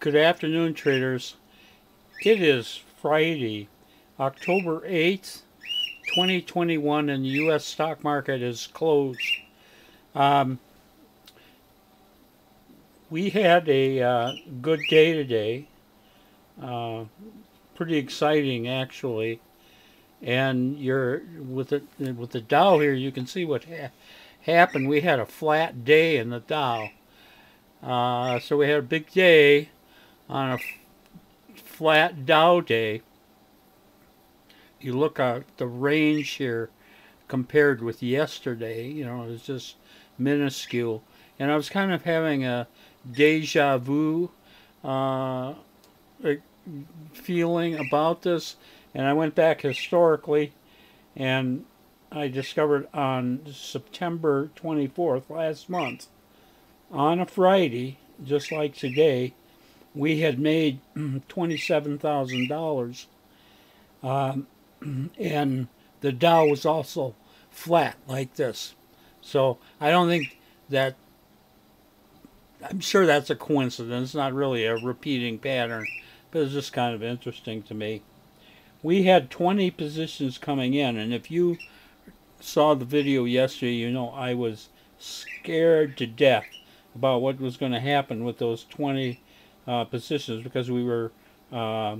Good afternoon, traders. It is Friday, October 8th, 2021, and the U.S. stock market is closed. Um, we had a uh, good day today. Uh, pretty exciting, actually. And you're with the with the Dow here, you can see what ha happened. We had a flat day in the Dow. Uh, so we had a big day on a flat Dow day. You look at the range here compared with yesterday, you know, it's just minuscule. And I was kind of having a deja vu uh, feeling about this. And I went back historically and I discovered on September 24th, last month, on a Friday, just like today, we had made $27,000. Um, and the Dow was also flat like this. So I don't think that, I'm sure that's a coincidence, not really a repeating pattern, but it's just kind of interesting to me. We had 20 positions coming in, and if you saw the video yesterday, you know I was scared to death about what was going to happen with those 20 uh, positions because we were uh,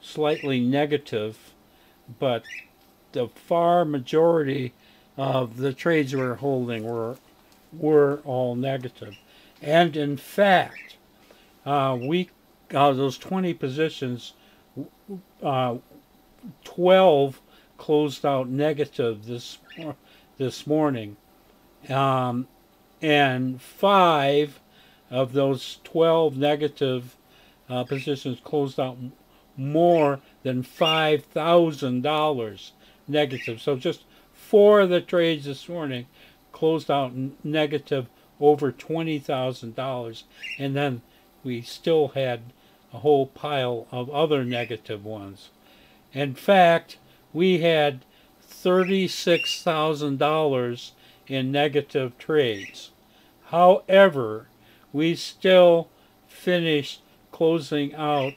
slightly negative, but the far majority of the trades we were holding were were all negative. And in fact, uh, we of those 20 positions, uh, 12 closed out negative this this morning, um, and five of those 12 negative uh, positions closed out more than $5,000 negative. So just four of the trades this morning closed out negative over $20,000. And then we still had a whole pile of other negative ones. In fact, we had $36,000 in negative trades. However, we still finished closing out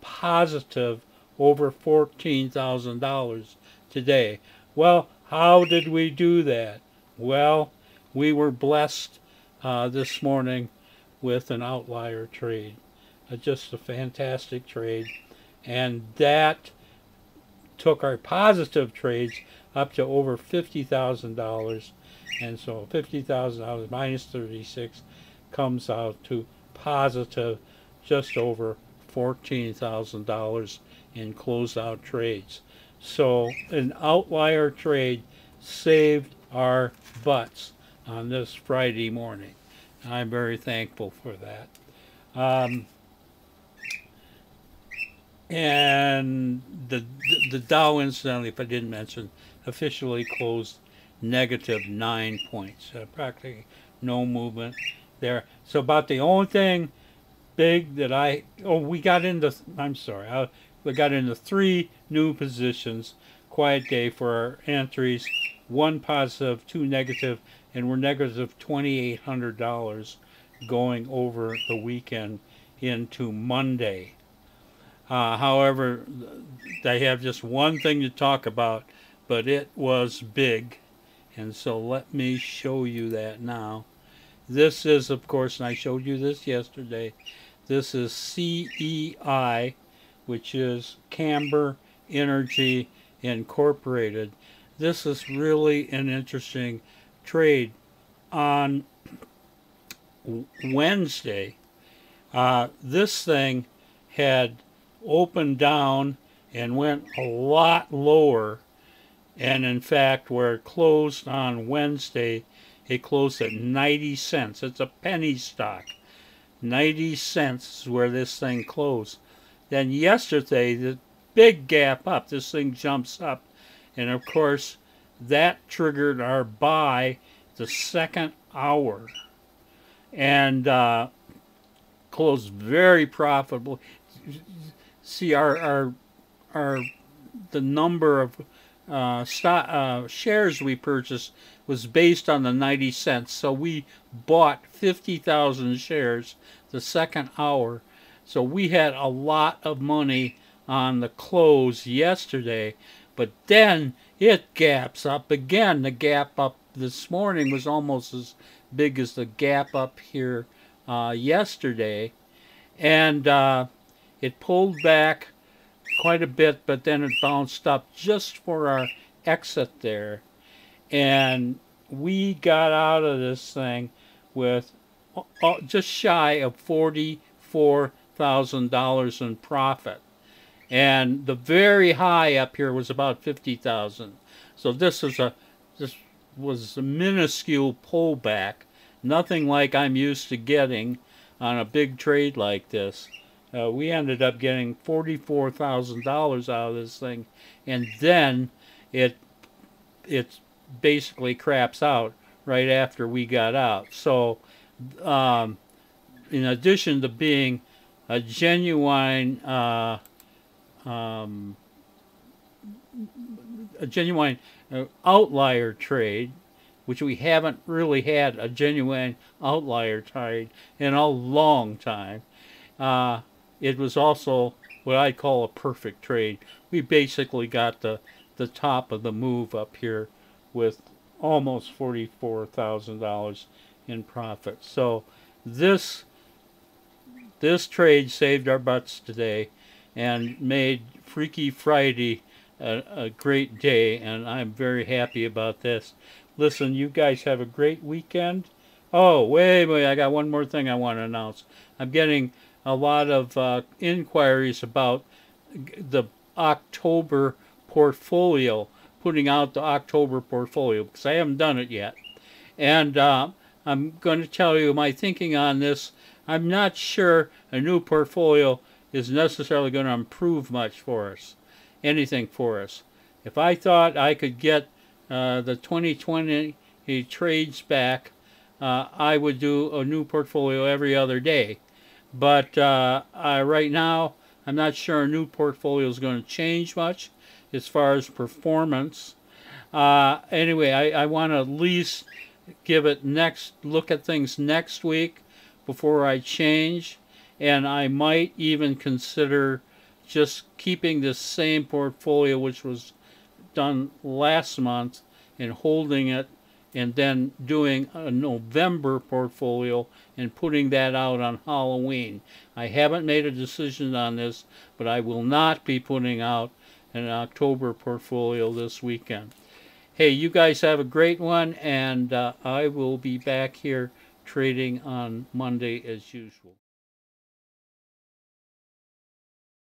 positive over $14,000 today. Well, how did we do that? Well, we were blessed uh, this morning with an outlier trade. Uh, just a fantastic trade. And that took our positive trades up to over $50,000. And so $50,000 minus 36 comes out to positive just over $14,000 in closeout trades. So an outlier trade saved our butts on this Friday morning. I'm very thankful for that. Um, and the, the, Dow, incidentally, if I didn't mention, officially closed negative nine points. Uh, practically no movement there. So about the only thing big that I, oh, we got into, I'm sorry, I, we got into three new positions. Quiet day for our entries. One positive, two negative, and we're negative $2,800 going over the weekend into Monday. Uh, however, they have just one thing to talk about, but it was big. And so let me show you that now. This is, of course, and I showed you this yesterday, this is CEI, which is Camber Energy Incorporated. This is really an interesting trade. On Wednesday, uh, this thing had opened down and went a lot lower. And in fact, where it closed on Wednesday, it closed at 90 cents. It's a penny stock. 90 cents is where this thing closed. Then yesterday, the big gap up, this thing jumps up. And of course, that triggered our buy the second hour. And uh, closed very profitable. See, our, our, our the number of uh, stock, uh, shares we purchased was based on the 90 cents. So we bought 50,000 shares the second hour So we had a lot of money on the close yesterday, but then it gaps up again. The gap up this morning was almost as big as the gap up here uh, yesterday. And uh, it pulled back quite a bit, but then it bounced up just for our exit there. And we got out of this thing with uh, just shy of $44,000 in profit. And the very high up here was about 50,000. So this is a this was a minuscule pullback, nothing like I'm used to getting on a big trade like this. Uh, we ended up getting $44,000 out of this thing, and then it it basically craps out right after we got out. So, um, in addition to being a genuine uh, um, a genuine uh, outlier trade, which we haven't really had a genuine outlier trade in a long time. Uh, it was also what I call a perfect trade. We basically got the, the top of the move up here with almost $44,000 in profit. So this this trade saved our butts today and made Freaky Friday a, a great day, and I'm very happy about this. Listen, you guys have a great weekend. Oh, wait, wait, I got one more thing I want to announce. I'm getting a lot of uh, inquiries about the October portfolio, putting out the October portfolio, because I haven't done it yet. And uh, I'm going to tell you my thinking on this. I'm not sure a new portfolio is necessarily going to improve much for us, anything for us. If I thought I could get uh, the 2020 trades back, uh, I would do a new portfolio every other day. But uh, right now, I'm not sure a new portfolio is going to change much as far as performance. Uh, anyway, I, I want to at least give it next look at things next week before I change and I might even consider just keeping this same portfolio which was done last month and holding it and then doing a November portfolio and putting that out on Halloween. I haven't made a decision on this, but I will not be putting out an October portfolio this weekend. Hey, you guys have a great one, and uh, I will be back here trading on Monday as usual.